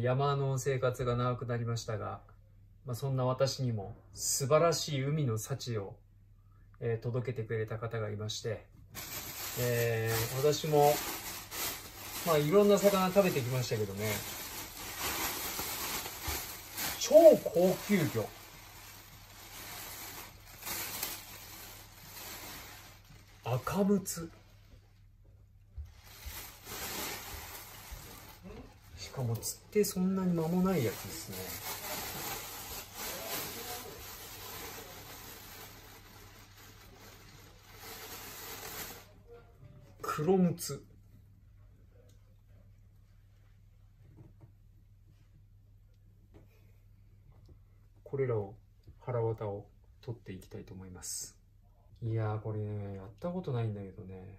山の生活が長くなりましたが、まあ、そんな私にも素晴らしい海の幸を、えー、届けてくれた方がいまして、えー、私も、まあいろんな魚食べてきましたけどね、超高級魚。赤むつ。かも釣ってそんなに間もないやつですね。黒むつ。これらを腹渡を取っていきたいと思います。いやこれねやったことないんだけどね。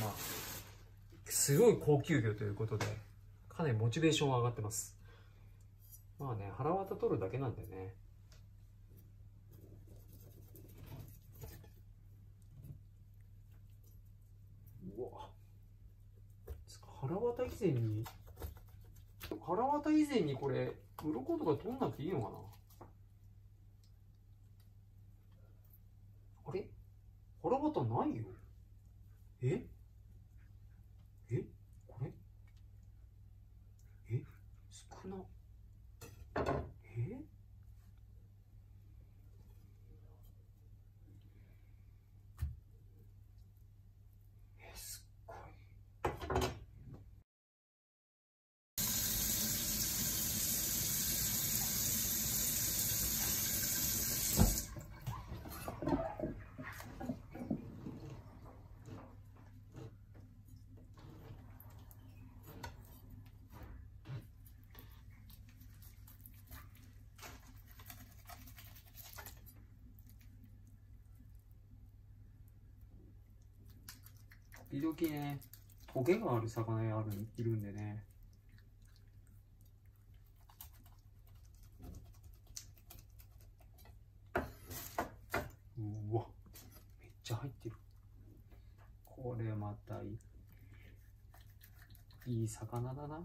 まあすごい高級魚ということで、かなりモチベーションは上がってます。まあね、腹渡取るだけなんでね。うわ。腹渡以前に、腹渡以前にこれ、鱗とか取んなくていいのかなあれ？腹渡ないよ。え？時々ね、トゲがある魚あるいるんでね。うわ、めっちゃ入ってる。これまたいい、いい魚だな。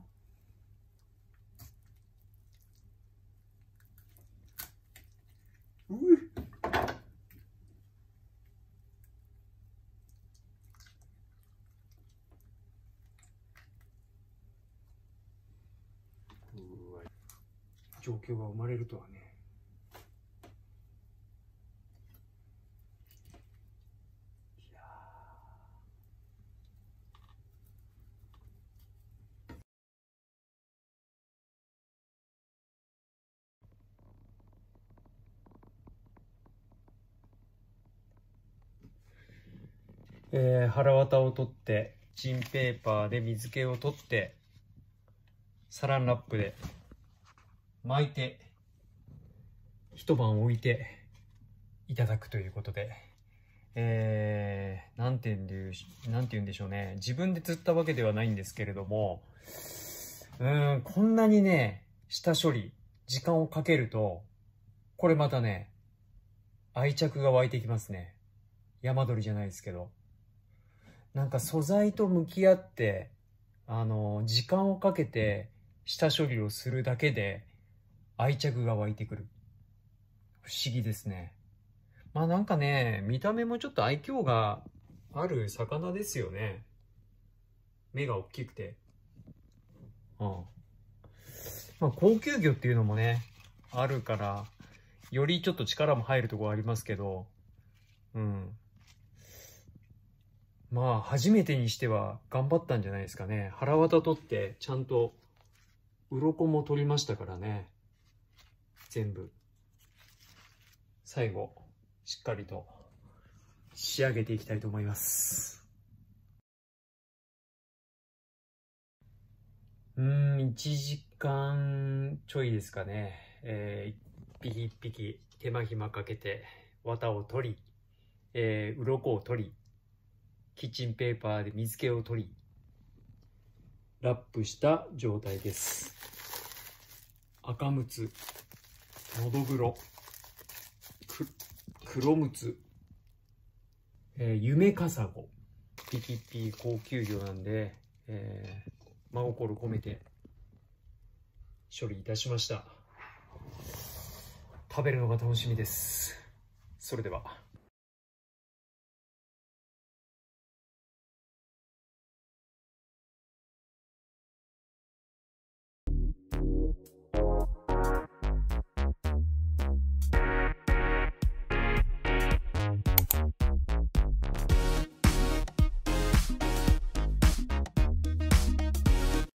うっ状況が生まれるとはねえー、腹綿を取ってチンペーパーで水気を取ってサランラップで巻いて、一晩置いていただくということで、えー、なんて言うんで、なんて言うんでしょうね。自分で釣ったわけではないんですけれども、うん、こんなにね、下処理、時間をかけると、これまたね、愛着が湧いてきますね。山鳥じゃないですけど。なんか素材と向き合って、あの、時間をかけて下処理をするだけで、愛着が湧いてくる。不思議ですね。まあなんかね、見た目もちょっと愛嬌がある魚ですよね。目が大きくて。うん。まあ高級魚っていうのもね、あるから、よりちょっと力も入るとこありますけど、うん。まあ初めてにしては頑張ったんじゃないですかね。腹渡取ってちゃんと鱗も取りましたからね。全部。最後しっかりと仕上げていきたいと思います。うん1時間ちょいですかね。えー、一匹一匹手間暇かけて綿を取り、えー、鱗を取りキッチンペーパーで水気を取りラップした状態です。赤むつのどぐろ、く、黒むつ、えー、夢かさご、ピキピ高級魚なんで、えー、真心込めて処理いたしました。食べるのが楽しみです。それでは。